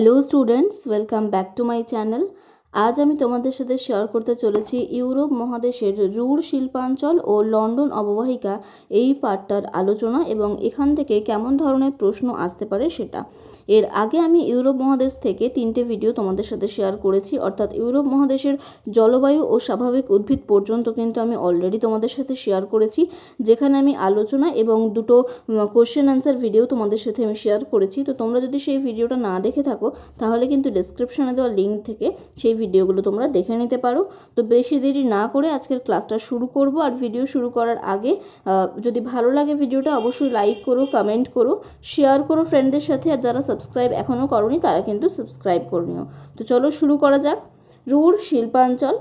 Hello students welcome back to my channel আজ আমি তোমাদের সাথে শেয়ার করতে চলেছি ইউরোপ মহাদেশের রুর শিল্পাঞ্চল ও লন্ডন অববাহিকা এই পার্টটার আলোচনা এবং এখান থেকে কেমন ধরনের প্রশ্ন আসতে পারে সেটা। এর আগে আমি ইউরোপ মহাদেশ থেকে তিনটে ভিডিও তোমাদের সাথে শেয়ার করেছি, অর্থাৎ ইউরোপ মহাদেশের জলবায়ু ও স্বাভাবিক উদ্ভিদ পর্যন্ত কিন্তু আমি অলরেডি তোমাদের সাথে শেয়ার করেছি, যেখানে আমি আলোচনা এবং দুটো কোশ্চেন অ্যান্সার ভিডিও তোমাদের সাথে আমি শেয়ার করেছি। তো তোমরা যদি সেই ভিডিওটা না দেখে থাকো, তাহলে কিন্তু ডিসক্রিপশনে দেওয়া লিঙ্ক থেকে সেই ভিডিওগুলো তোমরা দেখে নিতে পারো। তো বেশি দেরি না করে আজকের ক্লাসটা শুরু করব, আর ভিডিও শুরু করার আগে যদি ভালো লাগে ভিডিওটা অবশ্যই লাইক করো কমেন্ট করো শেয়ার করো ফ্রেন্ডদের সাথে, আর যারা সাবস্ক্রাইব এখনও করনি, তারা কিন্তু সাবস্ক্রাইব করে নিও। তো চলো শুরু করা যাক। রুর শিল্পাঞ্চল,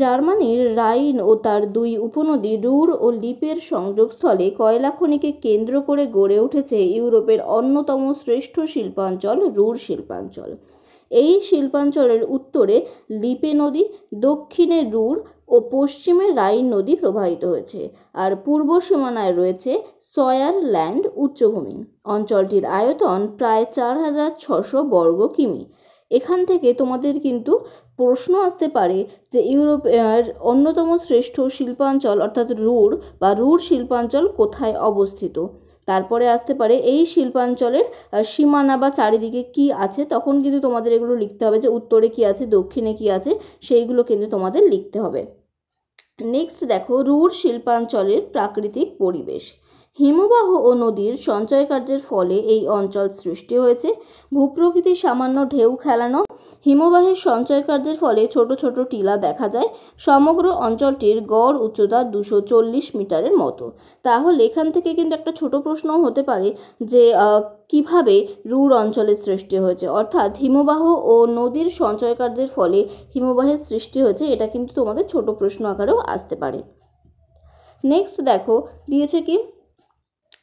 জার্মানির রাইন ও তার দুই উপনদী রুর ও লিপের সংযোগস্থলে কয়লা খনিকে কেন্দ্র করে গড়ে উঠেছে ইউরোপের অন্যতম শ্রেষ্ঠ শিল্পাঞ্চল রুর শিল্পাঞ্চল। এই শিল্পাঞ্চলের উত্তরে লিপে নদী, দক্ষিণে রুর ও পশ্চিমে রাইন নদী প্রবাহিত হয়েছে। আর পূর্ব সীমানায় রয়েছে সয়ার ল্যান্ড উচ্চভূমি। অঞ্চলটির আয়তন প্রায় চার হাজার ছশো বর্গ কিমি। এখান থেকে তোমাদের কিন্তু প্রশ্ন আসতে পারে যে ইউরোপের অন্যতম শ্রেষ্ঠ শিল্পাঞ্চল অর্থাৎ রুর বা রুর শিল্পাঞ্চল কোথায় অবস্থিত? তারপরে আসতে পারে এই শিল্পাঞ্চলের সীমানা বা চারিদিকে কি আছে? তখন কিন্তু তোমাদের এগুলো লিখতে হবে যে উত্তরে কি আছে, দক্ষিণে কি আছে, সেইগুলো কিন্তু তোমাদের লিখতে হবে। নেক্সট দেখো, রুর শিল্পাঞ্চলের প্রাকৃতিক পরিবেশ। হিমবাহ ও নদীর সঞ্চয় কার্যের ফলে এই অঞ্চল সৃষ্টি হয়েছে। ভূপ্রকৃতির সামান্য ঢেউ খেলানো, হিমবাহের সঞ্চয় কার্যের ফলে ছোট ছোট টিলা দেখা যায়। সমগ্র অঞ্চলটির গড় উচ্চতা দুশো চল্লিশ মিটারের মতো। তাহলে এখান থেকে কিন্তু একটা ছোট প্রশ্ন হতে পারে যে কীভাবে রুর অঞ্চলের সৃষ্টি হয়েছে? অর্থাৎ হিমবাহ ও নদীর সঞ্চয় কার্যের ফলে হিমবাহের সৃষ্টি হয়েছে, এটা কিন্তু তোমাদের ছোট প্রশ্ন আকারেও আসতে পারে। নেক্সট দেখো, দিয়েছে কি?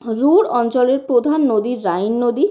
রুর অঞ্চলের প্রধান নদী রাইন নদী।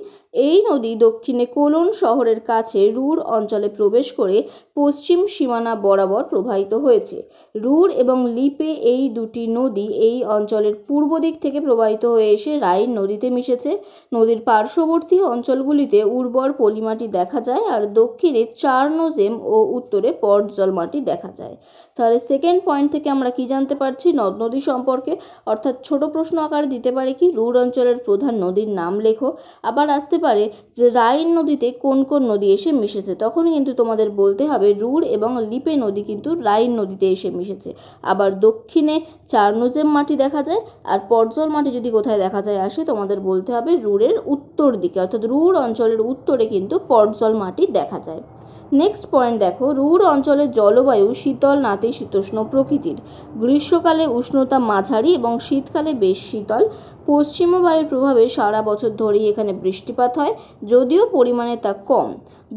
এই নদী দক্ষিণে কোলন শহরের কাছে রুর অঞ্চলে প্রবেশ করে পশ্চিম সীমানা বরাবর প্রবাহিত হয়েছে। রুর এবং লিপে এই দুটি নদী এই অঞ্চলের পূর্ব দিক থেকে প্রবাহিত হয়ে এসে রাইন নদীতে মিশেছে। নদীর পার্শ্ববর্তী অঞ্চলগুলিতে উর্বর পলিমাটি দেখা যায় আর দক্ষিণে চার নোজেম ও উত্তরে পটজল মাটি দেখা যায়। তাহলে সেকেন্ড পয়েন্ট থেকে আমরা কি জানতে পারছি? নদ নদী সম্পর্কে। অর্থাৎ ছোট প্রশ্ন আকারে দিতে পারে কি? রুর অঞ্চলের প্রধান নদীর নাম লেখো। আবার আসতে পারে যে রাইন নদীতে কোন কোন নদী এসে মিশেছে? তখনই কিন্তু তোমাদের বলতে হবে রুর এবং লিপে নদী কিন্তু রাইন নদীতে এসে মিশেছে। আবার দক্ষিণে চার নোজেম মাটি দেখা যায় আর পর্জল মাটি যদি কোথায় দেখা যায় আসে, তোমাদের বলতে হবে রুরের উত্তর দিকে। অর্থাৎ রুর অঞ্চলের উত্তরে কিন্তু পর্জল মাটি দেখা যায়। নেক্সট পয়েন্ট দেখো রুড় অঞ্চলের জলবায়ু শীতল নাতিশীতোষ্ণ প্রকৃতির। গ্রীষ্মকালে উষ্ণতা মাঝারি এবং শীতকালে বেশ শীতল। পশ্চিমা বায়ুর প্রভাবে সারা বছর ধরেই এখানে বৃষ্টিপাত হয়, যদিও পরিমাণে তা কম।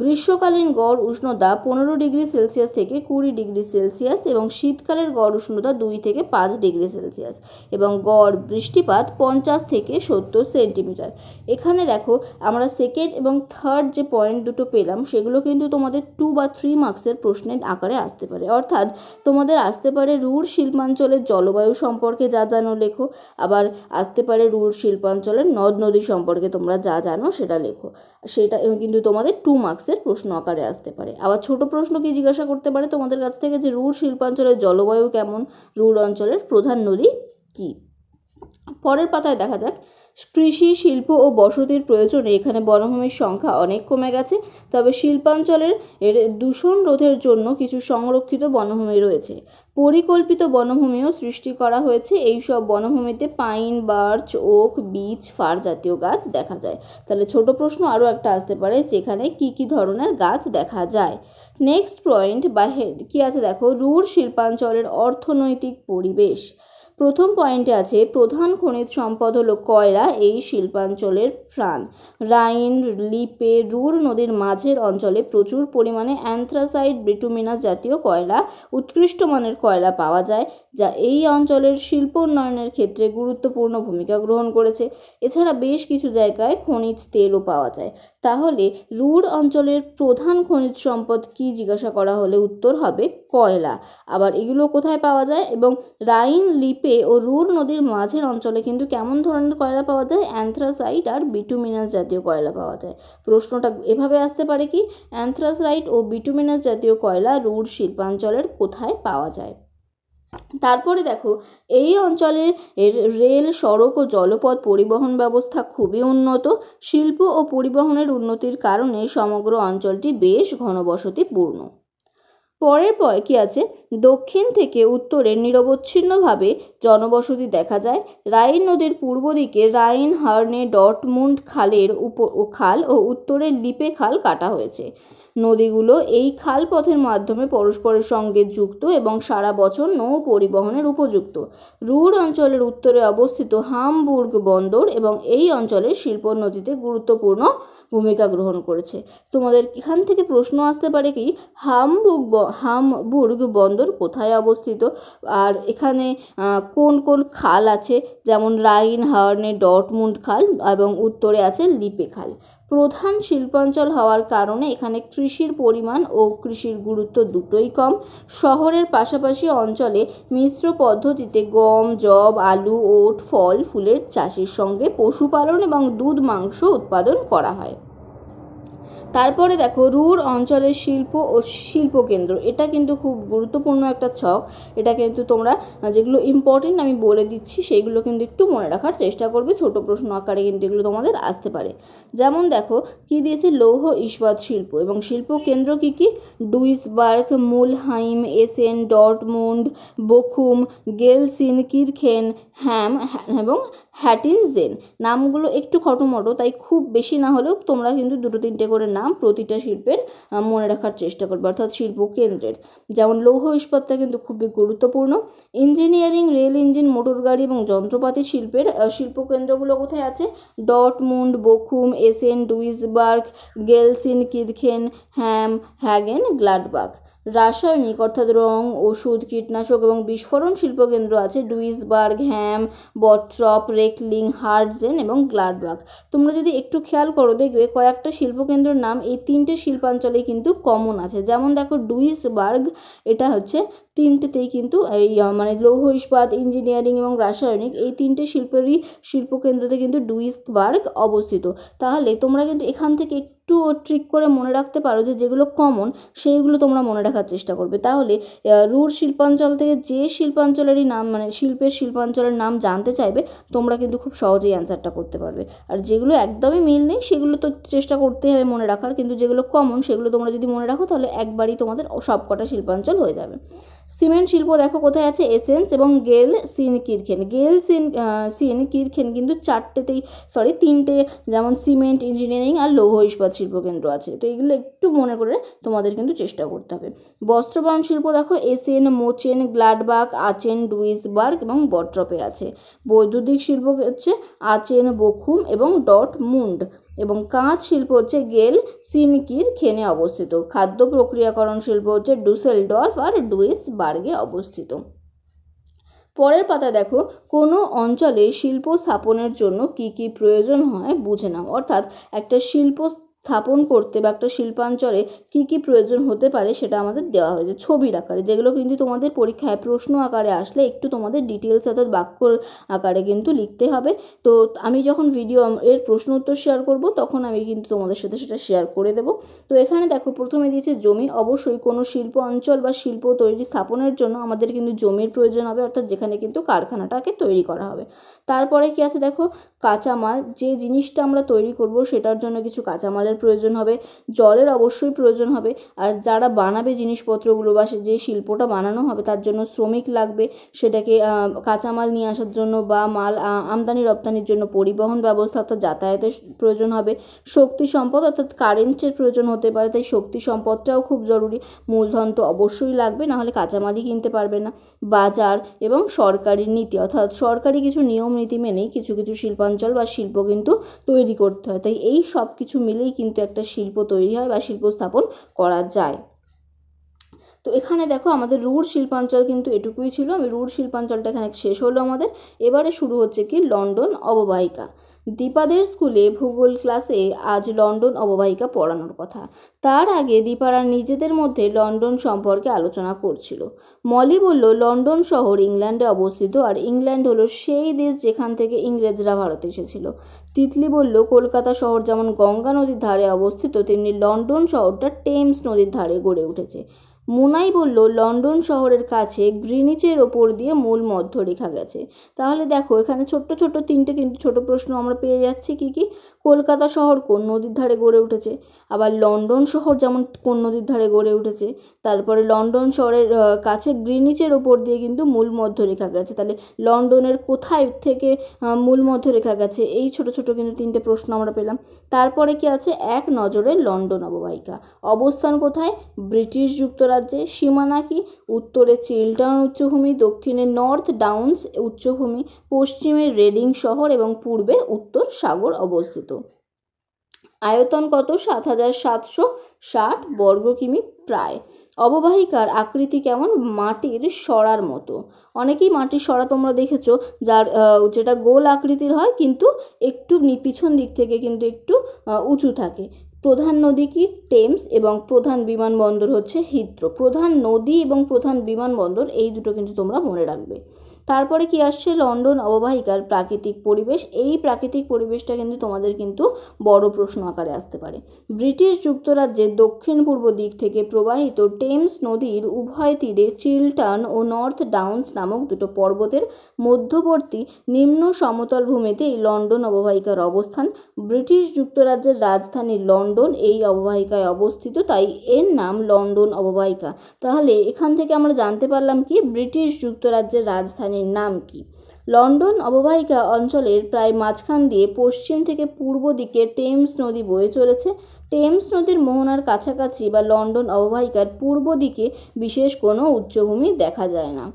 গ্রীষ্মকালীন গড় উষ্ণতা পনেরো ডিগ্রি সেলসিয়াস থেকে কুড়ি ডিগ্রি সেলসিয়াস এবং শীতকালের গড় উষ্ণতা দুই থেকে পাঁচ ডিগ্রি সেলসিয়াস এবং গড় বৃষ্টিপাত পঞ্চাশ থেকে সত্তর সেন্টিমিটার। এখানে দেখো, আমরা সেকেন্ড এবং থার্ড যে পয়েন্ট দুটো পেলাম, সেগুলো কিন্তু তোমাদের টু বা থ্রি মার্কসের প্রশ্নের আকারে আসতে পারে। অর্থাৎ তোমাদের আসতে পারে রুর শিল্পাঞ্চলের জলবায়ু সম্পর্কে যা জানো লেখো, আবার আসতে পারে রুর শিল্পাঞ্চলের নদ নদী সম্পর্কে তোমরা যা জানো সেটা লেখো। সেটা কিন্তু তোমাদের টু মার্কসের প্রশ্ন আকারে আসতে পারে। আবার ছোট প্রশ্ন কি জিজ্ঞাসা করতে পারে, তোমাদের কাছ থেকে যে রুর শিল্পাঞ্চলের জলবায়ু কেমন? রুর অঞ্চলের প্রধান নদী কী? পরের পাতায় দেখা যাক কৃষি, শিল্প ও বসতির প্রয়োজনে এখানে বনভূমির সংখ্যা অনেক কমে গেছে, তবে শিল্পাঞ্চলের এর দূষণ রোধের জন্য কিছু সংরক্ষিত বনভূমি রয়েছে। পরিকল্পিত বনভূমিও সৃষ্টি করা হয়েছে। এই সব বনভূমিতে pine, birch, oak, beech, fir জাতীয় গাছ দেখা যায়। তাহলে ছোট প্রশ্ন আরও একটা আসতে পারে, যেখানে কি কি ধরনের গাছ দেখা যায়? নেক্সট পয়েন্ট বা হেড কী আছে দেখো? রুর শিল্পাঞ্চলের অর্থনৈতিক পরিবেশ। প্রথম পয়েন্টে আছে প্রধান খনিজ সম্পদ হলো কয়লা এই শিল্পাঞ্চলের প্রাণ। রাইন, লিপে, রুর নদীর মাঝের অঞ্চলে প্রচুর পরিমাণে অ্যান্থ্রাসাইড বিটুমিনাস জাতীয় কয়লা, উৎকৃষ্ট মানের কয়লা পাওয়া যায়। যা এই অঞ্চলের শিল্প উন্নয়নের ক্ষেত্রে গুরুত্বপূর্ণ ভূমিকা গ্রহণ করেছে। এছাড়া বেশ কিছু জায়গায় খনিজ তেলও পাওয়া যায়। তাহলে রুড় অঞ্চলের প্রধান খনিজ সম্পদ কি জিজ্ঞাসা করা হলে উত্তর হবে কয়লা। আবার এগুলো কোথায় পাওয়া যায় এবং রাইন লিপে ও রুর নদীর মাঝের অঞ্চলে কিন্তু কেমন ধরনের কয়লা পাওয়া যায়? অ্যান্থ্রাসাইট আর বিটুমিনাস জাতীয় কয়লা পাওয়া যায়। প্রশ্নটা এভাবে আসতে পারে কি? অ্যান্থ্রাসাইট ও বিটুমিনাস জাতীয় কয়লা রুর শিল্পাঞ্চলের কোথায় পাওয়া যায়? তারপরে দেখো, এই অঞ্চলের রেল, সড়ক ও জলপথ পরিবহন ব্যবস্থা খুবই উন্নত। শিল্প ও পরিবহনের উন্নতির কারণে সমগ্র অঞ্চলটি বেশ ঘনবসতিপূর্ণ। পরের পর কি আছে? দক্ষিণ থেকে উত্তরে নিরবচ্ছিন্নভাবে জনবসতি দেখা যায়। রাইন নদীর পূর্ব দিকে রাইন হার্নে ডটমুন্ড খালের উপ খাল ও উত্তরে লিপে খাল কাটা হয়েছে। নদীগুলো এই খাল পথের মাধ্যমে পরস্পরের সঙ্গে যুক্ত এবং সারা বছর নৌ পরিবহনের উপযুক্ত। রুর অঞ্চলের উত্তরে অবস্থিত হামবুর্গ বন্দর এবং এই অঞ্চলের শিল্পোন্নতিতে গুরুত্বপূর্ণ ভূমিকা গ্রহণ করেছে। তোমাদের এখান থেকে প্রশ্ন আসতে পারে কি, হামবুর্গ হামবুর্গ বন্দর কোথায় অবস্থিত? আর এখানে কোন কোন খাল আছে? যেমন রাইন হার্নে ডটমুন্ড খাল এবং উত্তরে আছে লিপে খাল। প্রধান শিল্পাঞ্চল হওয়ার কারণে এখানে কৃষির পরিমাণ ও কৃষির গুরুত্ব দুটোই কম। শহরের পাশাপাশি অঞ্চলে মিশ্র পদ্ধতিতে গম জব আলু, ওট, ফল, ফুলের চাষের সঙ্গে পশুপালন এবং দুধ, মাংস উৎপাদন করা হয়। তারপরে দেখো, রুর অঞ্চলের শিল্প ও শিল্পকেন্দ্র। এটা কিন্তু খুব গুরুত্বপূর্ণ একটা ছক। এটা কিন্তু তোমরা যেগুলো ইম্পর্টেন্ট আমি বলে দিচ্ছি সেইগুলো কিন্তু একটু মনে রাখার চেষ্টা করবে। ছোট প্রশ্ন আকারে কিন্তু এগুলো তোমাদের আসতে পারে। যেমন দেখো, কি দিয়েছে লৌহ ইস্পাত শিল্প এবং শিল্পকেন্দ্র কি কি? ডুইসবার্গ, মুলহাইম, এসেন, ডটমুন্ড, বখুম, গেলসিন, কিরখেন হ্যাম এবং হ্যাটিনজেন নামগুলো একটু খটোমটো, তাই খুব বেশি না হলেও তোমরা কিন্তু দুটো তিনটে করে নাম প্রতিটা শিল্পের মনে রাখার চেষ্টা করবে, অর্থাৎ শিল্প কেন্দ্রের। যেমন লৌহ ইস্পাতটা কিন্তু খুবই গুরুত্বপূর্ণ। ইঞ্জিনিয়ারিং, রেল ইঞ্জিন, মোটর গাড়ি এবং যন্ত্রপাতি শিল্পের শিল্পকেন্দ্রগুলো কোথায় আছে? ডটমুন্ড বখুম এসেন ডুইসবার্গ, গেলসিন কিরখেন হ্যাম, হ্যাগেন গ্লাডবাগ রাসায়নিক, অর্থাৎ রং, ওষুধ, কীটনাশক এবং বিস্ফোরণ শিল্পকেন্দ্র আছে ডুইসবার্গ, হ্যাম, বট্রপ, রেকলিং, হার্টজেন এবং গ্লাডবার্গ তোমরা যদি একটু খেয়াল করো, দেখবে কয়েকটা শিল্পকেন্দ্রের নাম এই তিনটে শিল্পাঞ্চলে কিন্তু কমন আছে। যেমন দেখো, ডুইসবার্গ, এটা হচ্ছে তিনটেতেই কিন্তু এই মানে লৌহ ইস্পাত ইঞ্জিনিয়ারিং এবং রাসায়নিক এই তিনটে শিল্পেরই শিল্পকেন্দ্রতে কিন্তু ডুইসবার্গ অবস্থিত। তাহলে তোমরা কিন্তু এখান থেকে একটু ট্রিক করে মনে রাখতে পারো যে যেগুলো কমন সেইগুলো তোমরা মনে রাখার চেষ্টা করবে। তাহলে রুর শিল্পাঞ্চল থেকে যে শিল্পাঞ্চলেরই নাম মানে শিল্পের শিল্পাঞ্চলের নাম জানতে চাইবে, তোমরা কিন্তু খুব সহজেই অ্যান্সারটা করতে পারবে। আর যেগুলো একদমই মিল নেই, সেগুলো তো চেষ্টা করতেই হবে মনে রাখার, কিন্তু যেগুলো কমন সেগুলো তোমরা যদি মনে রাখো, তাহলে একবারই তোমাদের সবকটা শিল্পাঞ্চল হয়ে যাবে। সিমেন্ট শিল্প দেখো কোথায় আছে? এসেন্স এবং গেল সিন কিরখেন। গেল সিন সিন কিরখেন কিন্তু চারটেতেই সরি তিনটে যেমন সিমেন্ট ইঞ্জিনিয়ারিং আর লৌহ ইস্পাত শিল্পকেন্দ্র আছে। তো এগুলো একটু মনে করে তোমাদের কিন্তু চেষ্টা করতে হবে। বস্ত্রবয়ন শিল্প দেখো এসেন মোচেন, গ্লাডবাগ, আচেন, ডুইসবার্গ এবং বট্রপে আছে। বৈদ্যুতিক শিল্প হচ্ছে আচেন, বখুম এবং ডট মুন্ড। এবং কাঁচ শিল্প হচ্ছে গেল সিনকির খেনে অবস্থিত। খাদ্য প্রক্রিয়াকরণ শিল্প হচ্ছে ডুসেল ডুসেলডর্ফ আর ডুইসবার্গে অবস্থিত। পরের পাতা দেখো, কোনো অঞ্চলে শিল্প স্থাপনের জন্য কি কি প্রয়োজন হয় বুঝে নাও। অর্থাৎ একটা শিল্প স্থাপন করতে বা একটা শিল্পাঞ্চলে কী কী প্রয়োজন হতে পারে সেটা আমাদের দেওয়া হয়েছে। ছবির আকারে, যেগুলো কিন্তু তোমাদের পরীক্ষায় প্রশ্ন আকারে আসলে একটু তোমাদের ডিটেলস অর্থাৎ বাক্য আকারে কিন্তু লিখতে হবে। তো আমি যখন ভিডিও এর প্রশ্ন উত্তর শেয়ার করব, তখন আমি কিন্তু তোমাদের সাথে সেটা শেয়ার করে দেবো। তো এখানে দেখো, প্রথমে দিয়েছে জমি। অবশ্যই কোনো শিল্প অঞ্চল বা শিল্প তৈরি স্থাপনের জন্য আমাদের কিন্তু জমির প্রয়োজন হবে, অর্থাৎ যেখানে কিন্তু কারখানাটাকে তৈরি করা হবে। তারপরে কি আছে দেখো, কাঁচামাল। যে জিনিসটা আমরা তৈরি করব, সেটার জন্য কিছু কাঁচামালের প্রয়োজন হবে, জলের অবশ্যই প্রয়োজন হবে। আর যারা বানাবে জিনিসপত্রগুলো বা যে শিল্পটা বানানো হবে, তার জন্য শ্রমিক লাগবে। সেটাকে কাঁচামাল নিয়ে আসার জন্য বা মাল আমদানি রপ্তানির জন্য পরিবহন ব্যবস্থা অর্থাৎ যাতায়াতের প্রয়োজন হবে। শক্তি সম্পদ অর্থাৎ কারেন্টের প্রয়োজন হতে পারে, তাই শক্তি সম্পদটাও খুব জরুরি। মূলধন তো অবশ্যই লাগবে, নাহলে কাঁচামালই কিনতে পারবে না। বাজার এবং সরকারি নীতি, অর্থাৎ সরকারি কিছু নিয়ম নীতি মেনেই কিছু কিছু শিল্পাঞ্চল বা শিল্প কিন্তু তৈরি করতে হয়। তাই এই সব কিছু মিলেই কিন্তু কিন্তু একটা শিল্প তৈরি হয় বা শিল্প স্থাপন করা যায়। তো এখানে দেখো আমাদের রুড় শিল্পাঞ্চল কিন্তু এটুকুই ছিল। আমি রুড় শিল্পাঞ্চলটা এখানে শেষ হলো আমাদের। এবারে শুরু হচ্ছে কি লন্ডন অববাহিকা। দীপাদের স্কুলে ভূগোল ক্লাসে আজ লন্ডন অববাহিকা পড়ানোর কথা। তার আগে দীপারা নিজেদের মধ্যে লন্ডন সম্পর্কে আলোচনা করছিল। মলি বলল, লন্ডন শহর ইংল্যান্ডে অবস্থিত আর ইংল্যান্ড হলো সেই দেশ যেখান থেকে ইংরেজরা ভারতে এসেছিল। তিতলি বলল, কলকাতা শহর যেমন গঙ্গা নদীর ধারে অবস্থিত, তেমনি লন্ডন শহরটা টেমস নদীর ধারে গড়ে উঠেছে। মুনাই বলল, লন্ডন শহরের কাছে গ্রিনিচের ওপর দিয়ে মূল মধ্যরেখা গেছে। তাহলে দেখো, এখানে ছোট্ট ছোট্ট তিনটে কিন্তু ছোট প্রশ্ন আমরা পেয়ে যাচ্ছি কি কি? কলকাতা শহর কোন নদীর ধারে গড়ে উঠেছে? আবার লন্ডন শহর যেমন কোন নদীর ধারে গড়ে উঠেছে? তারপরে লন্ডন শহরের কাছে গ্রিনিচের ওপর দিয়ে কিন্তু মূল মধ্যরেখা গেছে। তাহলে লন্ডনের কোথায় থেকে মূল মধ্যরেখা গেছে? এই ছোট ছোট কিন্তু তিনটে প্রশ্ন আমরা পেলাম। তারপরে কি আছে? এক নজরে লন্ডন অববাহিকা। অবস্থান কোথায়? ব্রিটিশ যুক্তরাজ্য রাজ্যে সীমানা কি? উত্তরে চিলটাউন উচ্চভূমি, দক্ষিণে নর্থ, ডাউন্স উচ্চভূমি, পশ্চিমে রেডিং শহর এবং পূর্বে উত্তর সাগর অবস্থিত। আয়তন কত? সাত হাজার সাতশো ষাট বর্গ কিমি প্রায়। অববাহিকার আকৃতি কেমন? মাটির সরার মতো। অনেকেই মাটির সরা তোমরা দেখেছ, যার যেটা গোল আকৃতির হয়, কিন্তু একটু পিছন দিক থেকে কিন্তু একটু উঁচু থাকে। প্রধান নদী কি? টেমস এবং প্রধান বিমানবন্দর হচ্ছে হিত্রো। প্রধান নদী এবং প্রধান বিমানবন্দর, এই দুটো কিন্তু তোমরা মনে রাখবে। তারপরে কি আসছে? লন্ডন অববাহিকার প্রাকৃতিক পরিবেশ। এই প্রাকৃতিক পরিবেশটা কিন্তু তোমাদের কিন্তু বড় প্রশ্ন আকারে আসতে পারে। ব্রিটিশ যুক্তরাজ্যের দক্ষিণ পূর্ব দিক থেকে প্রবাহিত টেমস নদীর উভয় তীরে চিলটন ও নর্থ ডাউন্স নামক দুটো পর্বতের মধ্যবর্তী নিম্ন সমতল ভূমিতে এই লন্ডন অববাহিকার অবস্থান। ব্রিটিশ যুক্তরাজ্যের রাজধানী লন্ডন এই অববাহিকায় অবস্থিত, তাই এর নাম লন্ডন অববাহিকা। তাহলে এখান থেকে আমরা জানতে পারলাম কি? ব্রিটিশ যুক্তরাজ্যের রাজধানী রাজধানীর নাম কি? লন্ডন অববাহিকা অঞ্চলের প্রায় মাঝখান দিয়ে পশ্চিম থেকে পূর্ব দিকে টেমস নদী বয়ে চলেছে। টেমস নদীর মোহনার কাছাকাছি বা লন্ডন অববাহিকার পূর্ব দিকে বিশেষ কোনো উচ্চভূমি দেখা যায় না।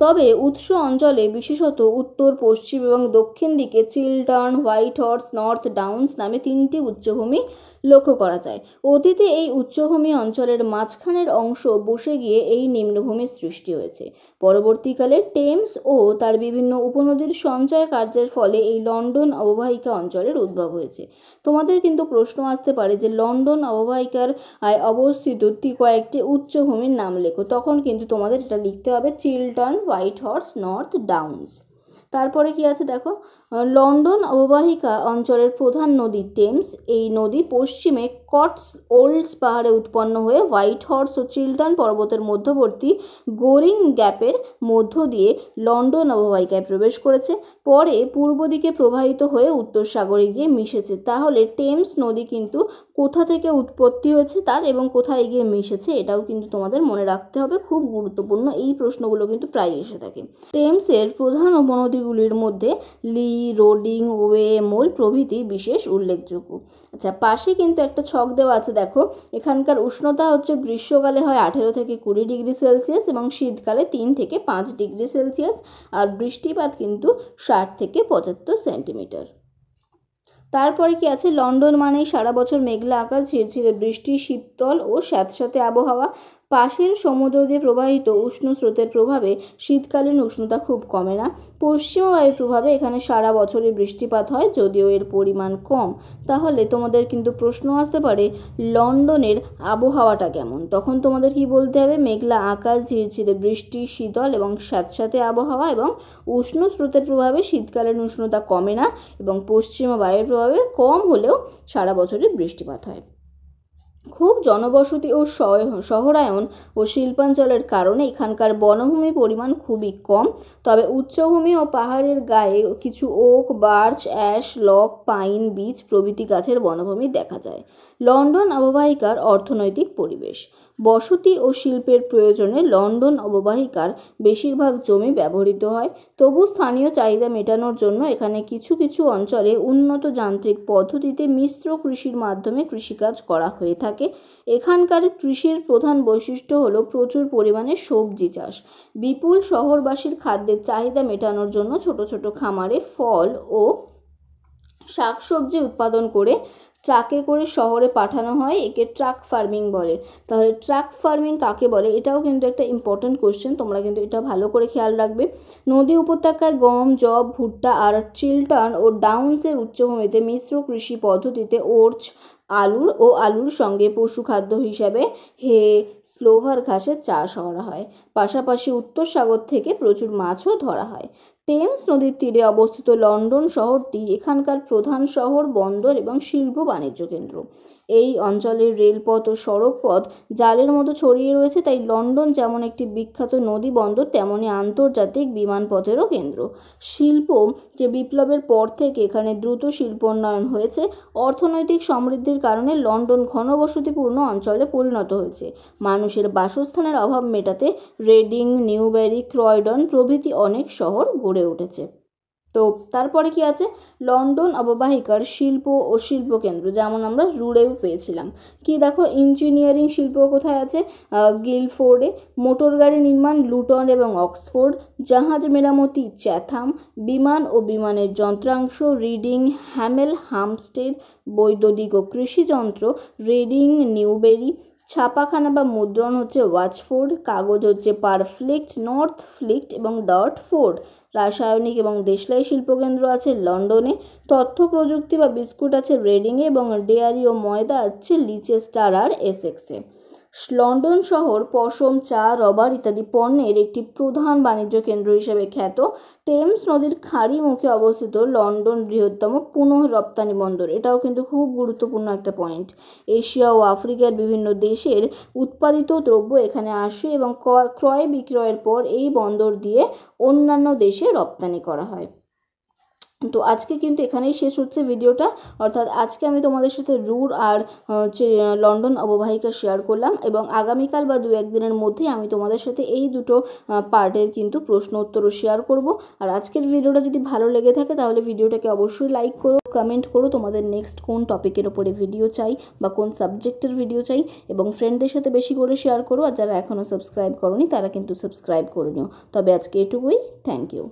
তবে উৎস অঞ্চলে বিশেষত উত্তর, পশ্চিম এবং দক্ষিণ দিকে Chiltern White Horse, North Downs নামে তিনটি উচ্চভূমি লক্ষ্য করা যায়। অতীতে এই উচ্চভূমি অঞ্চলের মাঝখানের অংশ বসে গিয়ে এই নিম্নভূমির সৃষ্টি হয়েছে। পরবর্তীকালে টেমস ও তার বিভিন্ন উপনদীর সঞ্চয় কার্যের ফলে এই লন্ডন অববাহিকা অঞ্চলের উদ্ভব হয়েছে। তোমাদের কিন্তু প্রশ্ন আসতে পারে যে লন্ডন অববাহিকার অবস্থিত কয়েকটি উচ্চভূমির নাম লেখো। তখন কিন্তু তোমাদের এটা লিখতে হবে Chiltern White Horse North Downs. তারপরে কি আছে দেখো? লন্ডন অববাহিকা অঞ্চলের প্রধান নদী টেমস। এই নদী পশ্চিমে কটস ওল্ডস পাহাড়ে উৎপন্ন হয়ে হোয়াইট হর্স ও চিলটন পর্বতের মধ্যবর্তী গোরিং গ্যাপের মধ্য দিয়ে লন্ডন অববাহিকায় প্রবেশ করেছে। পরে পূর্ব দিকে প্রবাহিত হয়ে উত্তর সাগরে গিয়ে মিশেছে। তাহলে টেমস নদী কিন্তু কোথা থেকে উৎপত্তি হয়েছে তার এবং কোথায় গিয়ে মিশেছে এটাও কিন্তু তোমাদের মনে রাখতে হবে। খুব গুরুত্বপূর্ণ এই প্রশ্নগুলো কিন্তু প্রায় এসে থাকে। টেমসের প্রধান উপনদীগুলির মধ্যে লি রোডিং ওয়েমোল প্রভৃতি বিশেষ উল্লেখযোগ্য। আচ্ছা পাশে কিন্তু একটা ছক দেওয়া আছে, দেখো। এখানকার উষ্ণতা হচ্ছে গ্রীষ্মকালে হয় আঠেরো থেকে কুড়ি ডিগ্রি সেলসিয়াস এবং শীতকালে তিন থেকে পাঁচ ডিগ্রি সেলসিয়াস আর বৃষ্টিপাত কিন্তু ষাট থেকে পঁচাত্তর সেন্টিমিটার। তারপরে কি আছে? লন্ডন মানেই সারা বছর মেঘলা আকাশ, ঝিরঝিরে বৃষ্টি, শীতল ও স্যাঁতস্যাঁতে আবহাওয়া। পাশের সমুদ্র দিয়ে প্রবাহিত উষ্ণ স্রোতের প্রভাবে শীতকালীন উষ্ণতা খুব কমে না। পশ্চিমা বায়ুর প্রভাবে এখানে সারা বছরই বৃষ্টিপাত হয়, যদিও এর পরিমাণ কম। তাহলে তোমাদের কিন্তু প্রশ্ন আসতে পারে, লন্ডনের আবহাওয়াটা কেমন? তখন তোমাদের কি বলতে হবে? মেঘলা আকাশ, ঝিরঝিরে বৃষ্টি, শীতল এবং স্যাঁতস্যাঁতে আবহাওয়া এবং উষ্ণ স্রোতের প্রভাবে শীতকালীন উষ্ণতা কমে না এবং পশ্চিমা বায়ুর প্রভাবে কম হলেও সারা বছরই বৃষ্টিপাত হয়। খুব জনবসতি ও শহরায়ন ও শিল্পাঞ্চলের কারণে এখানকার বনভূমি পরিমাণ খুবই কম। তবে উচ্চভূমি ও পাহাড়ের গায়ে কিছু ওক, বার্চ, অ্যাশ, লক, পাইন বীজ প্রভৃতি গাছের বনভূমি দেখা যায়। লন্ডন অববাহিকার অর্থনৈতিক পরিবেশ। বসতি ও শিল্পের প্রয়োজনে লন্ডন অববাহিকার বেশিরভাগ জমি ব্যবহৃত হয়। তবু স্থানীয় চাহিদা মেটানোর জন্য এখানে কিছু কিছু অঞ্চলে উন্নত যান্ত্রিক পদ্ধতিতে মিশ্র কৃষির মাধ্যমে কৃষিকাজ করা হয়ে থাকে। এখানকার কৃষির প্রধান বৈশিষ্ট্য হলো প্রচুর পরিমাণে সবজি চাষ। বিপুল শহরবাসীর খাদ্যের চাহিদা মেটানোর জন্য ছোট ছোট খামারে ফল ও শাকসবজি উৎপাদন করে ট্রাকে করে শহরে পাঠানো হয়, একে ট্রাক ফার্মিং বলে। তাহলে ট্রাক ফার্মিং কাকে বলে? এটাও কিন্তু একটা ইম্পর্ট্যান্ট কোশ্চেন তোমরা কিন্তু এটা ভালো করে খেয়াল রাখবে। নদী উপত্যকায় গম জব ভুট্টা আর চিল্টন ও ডাউন্সের উচ্চভূমিতে মিশ্র কৃষি পদ্ধতিতে ওর্চ আলুর ও আলুর সঙ্গে পশুখাদ্য হিসাবে হে স্লোভার ঘাসের চাষ করা হয়। পাশাপাশি উত্তর সাগর থেকে প্রচুর মাছও ধরা হয়। টেমস নদীর তীরে অবস্থিত লন্ডন শহরটি এখানকার প্রধান শহর বন্দর এবং শিল্প বাণিজ্য কেন্দ্র। এই অঞ্চলের রেলপথ ও সড়কপথ জালের মতো ছড়িয়ে রয়েছে, তাই লন্ডন যেমন একটি বিখ্যাত নদী বন্দর তেমনই আন্তর্জাতিক বিমানপথেরও কেন্দ্র। শিল্প যে বিপ্লবের পর থেকে এখানে দ্রুত শিল্পোন্নয়ন হয়েছে, অর্থনৈতিক সমৃদ্ধির কারণে লন্ডন ঘনবসতিপূর্ণ অঞ্চলে পরিণত হয়েছে। মানুষের বাসস্থানের অভাব মেটাতে রেডিং, নিউবেরি, ক্রয়ডন প্রভৃতি অনেক শহর গড়ে উঠেছে। তো তারপরে কি আছে? লন্ডন অববাহিকার শিল্প ও শিল্পকেন্দ্র, যেমন আমরা রুড়েও পেয়েছিলাম। কি দেখো ইঞ্জিনিয়ারিং শিল্প কোথায় আছে? গিলফোর্ডে। মোটর গাড়ি নির্মাণ লুটন এবং অক্সফোর্ড। জাহাজ মেরামতি চ্যাথাম। বিমান ও বিমানের যন্ত্রাংশ রিডিং হ্যামেল হামস্টেড। বৈদ্যুতিক ও কৃষিযন্ত্র রিডিং নিউবেরি। ছাপাখানা বা মুদ্রণ হচ্ছে ওয়াচফোর্ড কাগজ হচ্ছে পারফ্লিক্ট নর্থ ফ্লিক্ট এবং ডট ফোর্ড রাসায়নিক এবং দেশলাই শিল্পকেন্দ্র আছে লন্ডনে। তথ্য প্রযুক্তি বা বিস্কুট আছে রেডিংয়ে এবং ডেয়ারি ও ময়দা আছে লিচেস্টার আর এসেক্সে লন্ডন শহর, পশম, চা, রবার ইত্যাদি পণ্যের একটি প্রধান বাণিজ্য কেন্দ্র হিসেবে খ্যাত। টেমস নদীর খাড়ি মুখে অবস্থিত লন্ডন বৃহত্তম পুনঃ রপ্তানি বন্দর। এটাও কিন্তু খুব গুরুত্বপূর্ণ একটা পয়েন্ট। এশিয়া ও আফ্রিকার বিভিন্ন দেশের উৎপাদিত দ্রব্য এখানে আসে এবং ক্রয় বিক্রয়ের পর এই বন্দর দিয়ে অন্যান্য দেশে রপ্তানি করা হয়। তো আজকে কিন্তু এখানেই শেষ হচ্ছে ভিডিওটা। অর্থাৎ আজকে আমি তোমাদের সাথে রুর আর, হচ্ছে, লন্ডন অববাহিকা শেয়ার করলাম এবং আগামীকাল বা দু একদিনের মধ্যেই আমি তোমাদের সাথে এই দুটো পার্টের কিন্তু প্রশ্ন উত্তরও শেয়ার করব। আর আজকের ভিডিওটা যদি ভালো লেগে থাকে তাহলে ভিডিওটাকে অবশ্যই লাইক করো কমেন্ট করো। তোমাদের নেক্সট কোন টপিকের ওপরে ভিডিও চাই বা কোন সাবজেক্টের ভিডিও চাই এবং ফ্রেন্ডদের সাথে বেশি করে শেয়ার করো। আর যারা এখনও সাবস্ক্রাইব করনি তারা কিন্তু সাবস্ক্রাইব করে নিও। তবে আজকে এটুকুই থ্যাংক ইউ